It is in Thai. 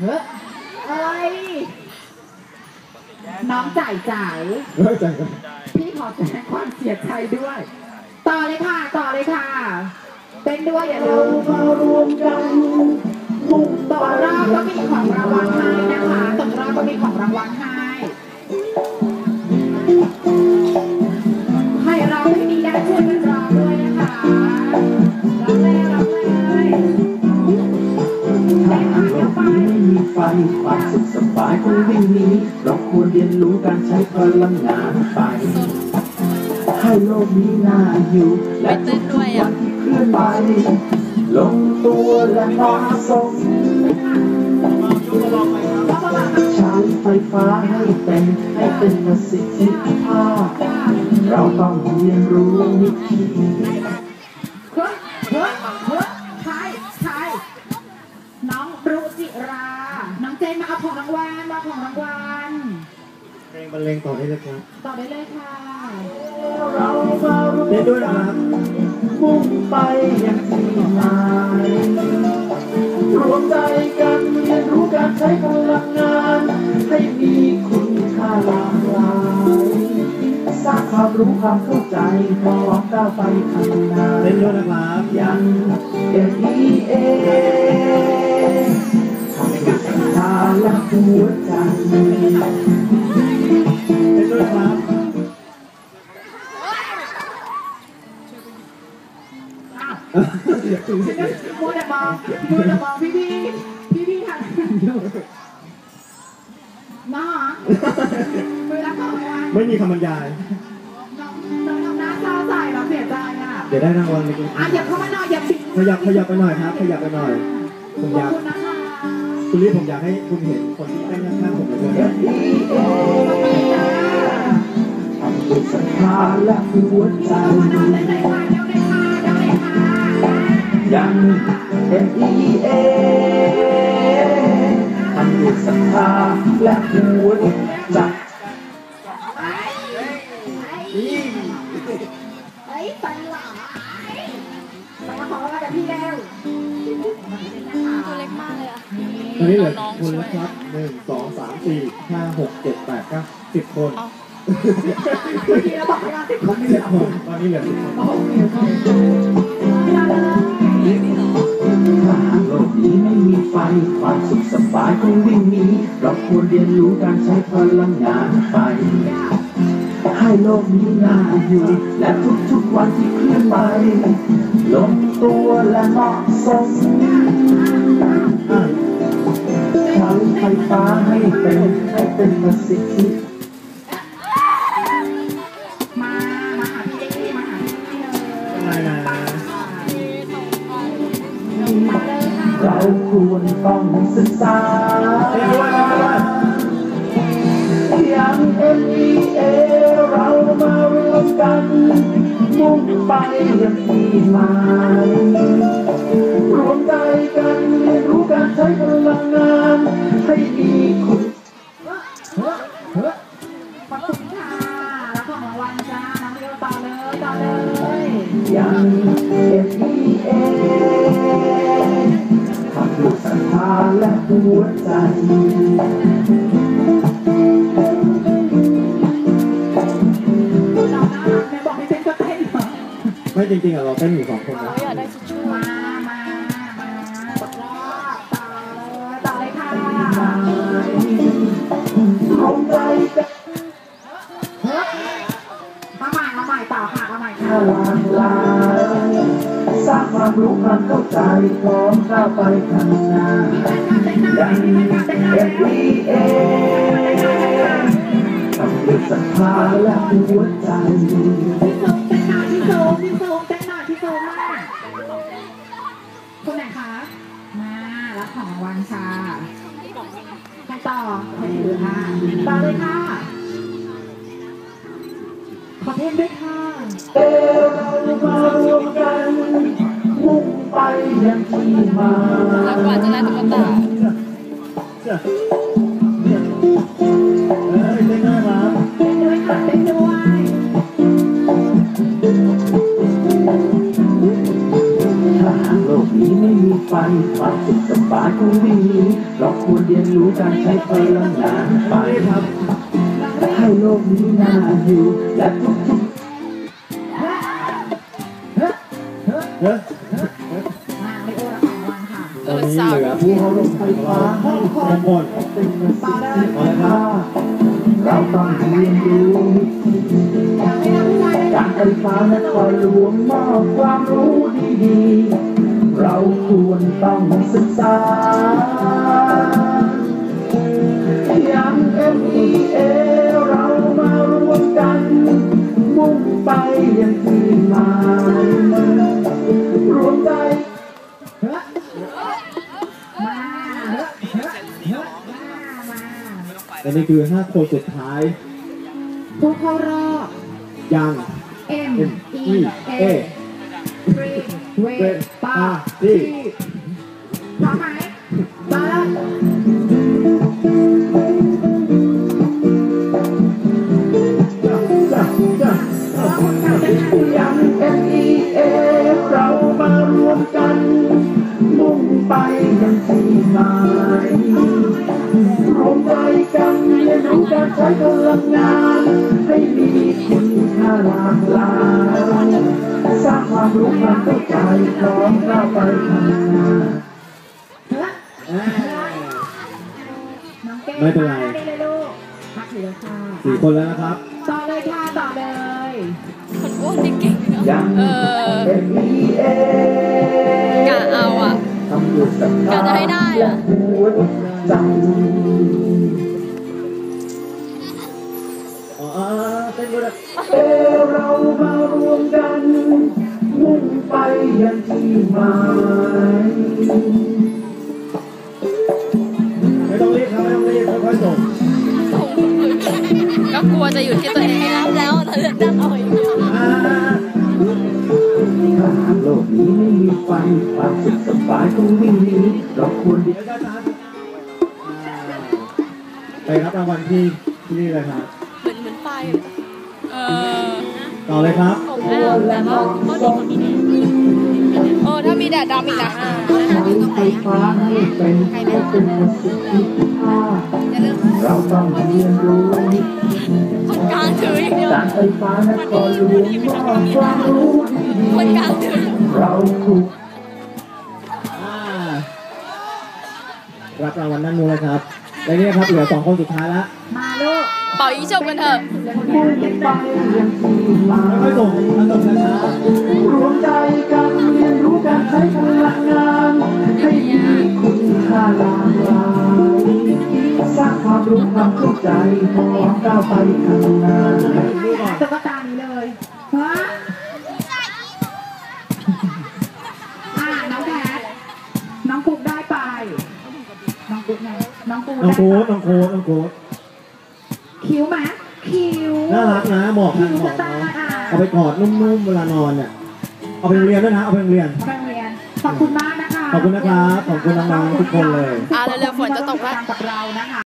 เฮ้ยอะไรน้องจ่ายจ่ายเฮ้ยใจกันพี่ขอแสดงความเสียใจด้วย ต่อเลยค่ะ ต่อเลยค่ะเป็นด้วยอย่าลืเรามมารวมกันมุ่งตกรอบก็มีของรางวัลให้นะคะตกรอบก็มีของรางวัลให้ให้ ไฟความสุขสบายคงไม่มีเราควรเรียนรู้การใช้พลังงานไปให้โลกนี้น่าอยู่ และทุกวันที่เคลื่อนไปลงตัวและเหมาะสมใช้ไฟฟ้าให้เป็นให้เป็นประสิทธิภาพ เราต้องเรียนรู้วิธี ของรางวัลเพลงบรรเลงต่อได้เลยครับต่อได้เลยค่ะเรามารวมเล่นด้วยนะครับมุ่งไปยังที่หมายรวมใจกันเรียนรู้การใช้พลังงาน ให้มีคุณค่าหลากหลายสร้างความรู้ความเข้าใจพร้อมก้าวไปข้างหน้าเล่นด้วยนะครับยังเอ็ม ทธาและหัวใจเล่นด้วยนะครับมัวแต่มองมัวแต่มองพี่พี่พี่พี่ทำอยู่น้องเวลาของรางวัลไม่มีคำบรรยาย น้องน้องน้องหน้าเศร้าใจเราเสียใจอะเดี๋ยวได้รางวัลเลยคุณอะอย่าเข้ามาหน่อยอย่าปิดขยับขยับไปหน่อยครับ ขยับไปหน่อยผมขออบยากคุณนะ คุณลี่ผมอยากให้คุณเห็นคนที่นั่งข้างๆผมเลยนะมอีเอทำด้วยศรัทธาและหัวใจยัง M E A ทำด้วยศรัทธาและหัวใจเฮ้ยตันหลาไตัวเล็กมากเลยอะตอนนี้เหลือคนแล้วครับหนึ่งสองสามสี่ห้าหกเจ็ดแปดเก้าสิบคนเมื่อกี้เราบอสิบคนตอนนี้เหลือสิบคนโอ้โหไม่ได้เลยถ้าหากโลกนี้ไม่มีไฟความสุขสบายคงไม่มี เราควรเรียนรู้การใช้พลังงานไปให้โลกนี้น่าอยู่ และทุกๆวันที่เคลื่อนไปลง ตัวและเหมาะสมใช้ไฟฟ้าให้เป็นให้เป็นประสิทธิมามาพี่เอ็กซ์มาหาพี่เลยอะไรนะมาเลยค่ะเราควรต้องศึกษาเล่นด้วยนะครับอย่าง MEA เรามารวมกัน ไปยังที่หมารวมใจกันเรียนรู้การใช้พลังงานให้มีคุณขอบคุณค่ะรับของรางวัลจ้าน้องเรียวต่อเลยต่อเลยอย่าง MEA ทำด้วยศรัทธาและหัวใจ จริงๆอะเราเต้นอยู่สองคนนะเราอยากได้ทิชชู่มามามาตกรอบต่อเลยค่ะรวมใจมาใหม่มาใหม่ต่อค่ะมาใหม่ค่ะลากหลายสร้างความรู้ความเข้าใจพร้อมก้าวไปข้างหน้าดังเต้นหน้าเอต้นหน้าทำด้วยศรัทธาและหัวใจ พี่ซูมเต้นหน้าพี่ซูมพี่ซูมเต้นหน้าพี่ซูมมากคนไหนคะ มารับของรางวัลค่ะใครต่อใครถือค่ะต่อเลยค่ะ ขอเพลงด้วยค่ะเอเรามารวมกันมุ่งไปยังที่หมายแล้วกว่าจะได้ตุ๊กตา รเรียนรู้การใช้พลังงานไปครับ ให้โลกนี้น่าอยู่และทุกเฮ้ยมาไม่โอ้ละของรางวัลค่ะตอนนี้เหลือผู้เข้าร่วมไฟฟ้าห้องคนๆเป็นสิ่งที่เอละครับเราต้องเรียนรู้การไฟฟ้านครหลวงมอบความรู้ดีๆ เราควรต้องศึกษา อย่าง MEA เรามารวมกัน มุ่งไปยังที่หมายรวมใจเฮ้ยมาเฮ้ยเฮ้ยเฮ้ยมามาและนี่คือห้าคนสุดท้าย ผู้เข้ารอบ ยัง M M E E A A Green Way เวปาปาที่ที่พร้อมไหมไป ยัง MEA เรามารวมกัน มุ่งไปยังที่หมายรวมใจกันเรียนรู้การใช้พลังงานให้มีคุณค่าหลากหลายสร้างความรู้ความเข้าใจพร้อมก้าวไปข้างหน้าอ่าน้องเก้งไม่เป็นไรได้เลยลูกพักถือเลยค่ะสี่คนแล้วนะครับ กะจะให้ได้อะและหัวใจอ๋อเต้นด้วยนะเอเรามารวมกันมุ่งไปยังที่หมาย มีไฟความสุขสบายคงวิ่งหนีเราควรเรียนเดี๋ยวช้าๆอ่าไปรับรางวัลที่ที่นี่เลยครับเหมือนเหมือนไปเลยเออต่อเลยครับผมแล้วแต่ว่าก็ดีกว่านี้เออถ้ามีแดดดำอีกนะใช้ไฟฟ้าให้เป็นให้เป็นประสิทธิภาพอย่าลืมเราต้องเรียนรู้คนกลางถืออย่างเดียวการไฟฟ้านครหลวงมอบความรู้ดีคนกลางถือๆเราถูก รับรางวัลด้านนู้นเลยครับและนี่ครับเหลือสองคนสุดท้ายแล้วมาลูกเป่ายิงจบกันเถอะมุ่งไปยังที่หมายค่อยๆส่งมาส่งช้ารวมใจกันเรียนรู้การใช้พลังงานให้มีคุณค่าหลากหลายสร้างความรู้ความเข้าใจพร้อมก้าวไปข้างหน้า องกุ๊กๆน้องได้โค้ดไปน้องโค้ดน้องโค้ดคิ้วไหมคิ้วน่ารักนะเหมาะกันเหมาะเนาะเอาไปกอดนุ่มๆเวลานอนเนี่ยเอาไปโรงเรียนด้วยนะเอาไปโรงเรียนเอาไปโรงเรียนขอบคุณมากนะคะขอบคุณนะครับขอบคุณน้องๆทุกคนเลย อะเร็วๆฝนจะตกแล้ว กับเรานะคะ